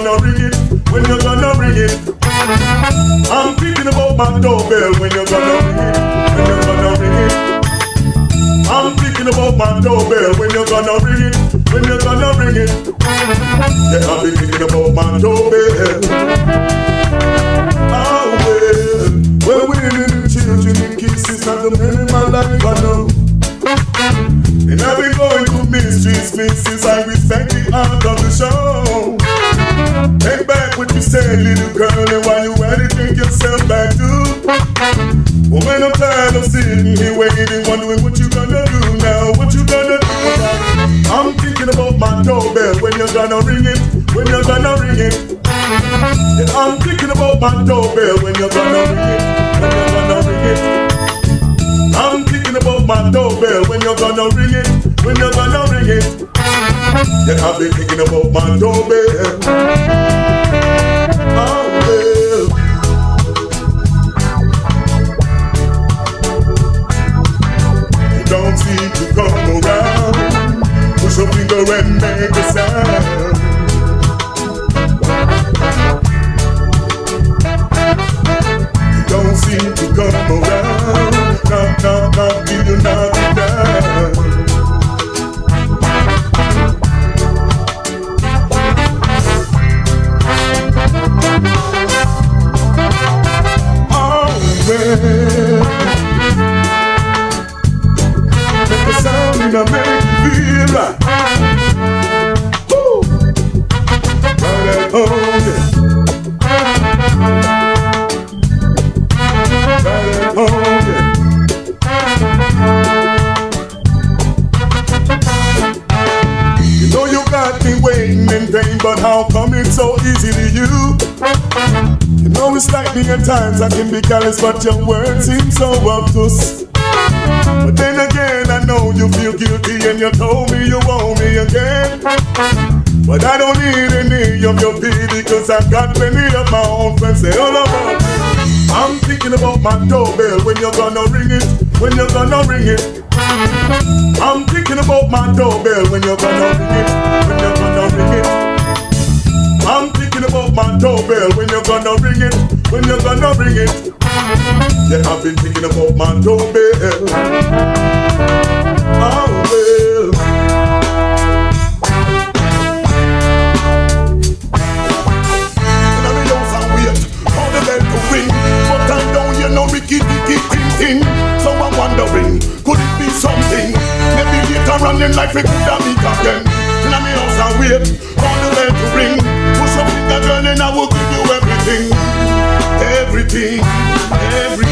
ring it? When you gonna ring it? I'm thinking about my doorbell. When you gonna ring it? When you gonna ring it? I'm thinking about my doorbell. When you gonna ring it? When you gonna ring it? Yeah, I've been thinking about my doorbell. Said, little girl, and while you at it, take yourself back too. Well, when I'm tired of sitting here waiting, wondering what you gonna do now, what you gonna do now. I'm thinking about my doorbell, when you're gonna ring it, when you're gonna ring it. Yeah, I'm thinking about my doorbell, when you're gonna ring it, when you're gonna ring it. I'm thinking about my doorbell, when you're gonna ring it, when you're gonna ring it. Yeah, I've been thinking about my doorbell. And I make you feel right. You know you got me waiting in vain, but how come it's so easy to you? You know it's like me at times I can be callous, but your words seem so obtuse. You told me you want me again. But I don't need any of your pity, cause I've got plenty of my own friends say all about. I'm thinking about my doorbell when you're gonna ring it, when you're gonna ring it. I'm thinking about my doorbell when you're gonna ring it, when you're gonna ring it. I'm thinking about my doorbell when you're gonna ring it, when you're gonna ring it. Yeah, I've been thinking about my doorbell. Running like we could have meet again. In me house and wait, all the bell to ring. Push up in the girl and I will give you everything, everything, everything.